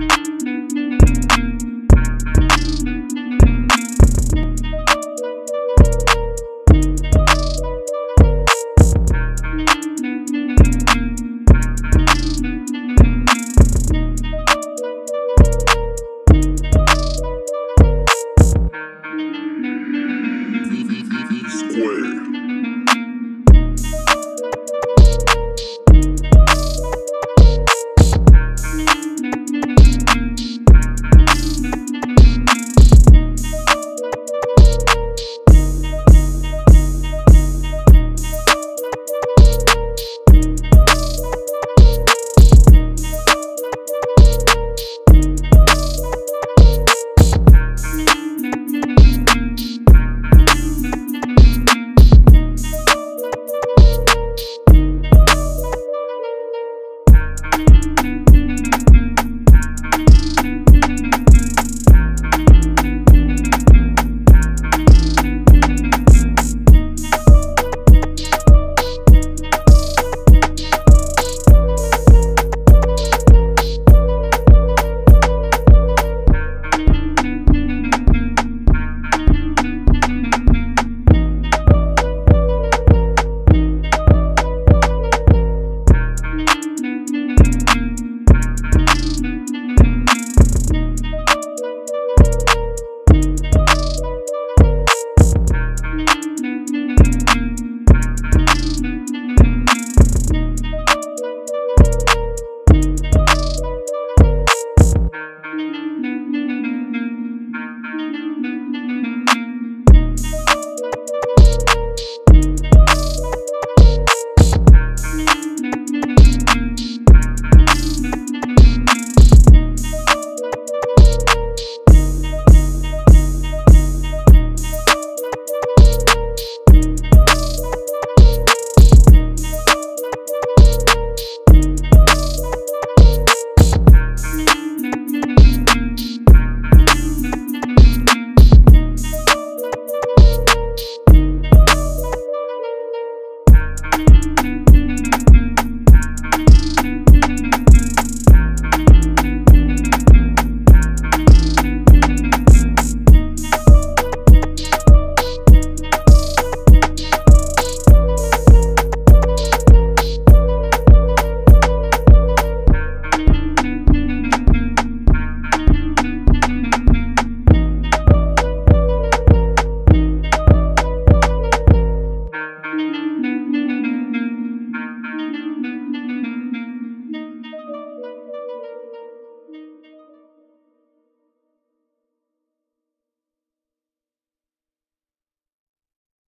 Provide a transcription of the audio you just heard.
Bye. Bye.